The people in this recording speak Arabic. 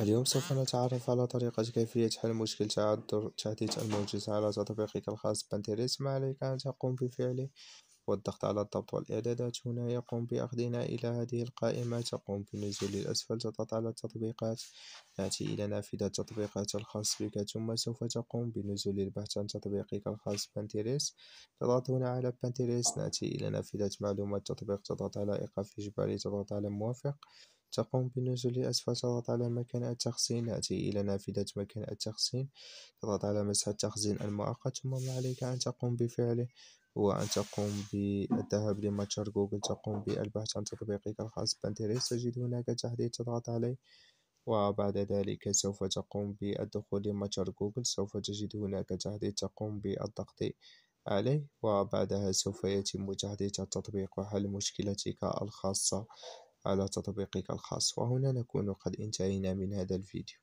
اليوم سوف نتعرف على طريقة كيفية حل مشكل تعذر تحديث الموجز على تطبيقك الخاص. Pinterest ما عليك أن تقوم بفعله. والضغط على الضبط والإعدادات هنا يقوم بأخذنا إلى هذه القائمة. تقوم بنزول الأسفل تضغط على التطبيقات. نأتي إلى نافذة التطبيقات الخاص بك. ثم سوف تقوم بنزول البحث عن تطبيقك الخاص. Pinterest تضغط هنا على Pinterest نأتي إلى نافذة معلومات. التطبيق تضغط على إيقاف إجباري تضغط على موافق. تقوم بنزول أسفل تضغط على مكان التخزين نأتي إلى نافذة مكان التخزين. تضغط على مسح التخزين المؤقت ثم ما عليك أن تقوم بفعله هو أن تقوم بالذهاب لمتجر جوجل تقوم بالبحث عن تطبيقك الخاص Pinterest تجد هناك تحديث تضغط عليه وبعد ذلك سوف تقوم بالدخول لمتجر جوجل. سوف تجد هناك تحديث تقوم بالضغط عليه وبعدها سوف يتم تحديث التطبيق. وحل مشكلتك الخاصة على تطبيقك الخاص وهنا نكون قد انتهينا من هذا الفيديو.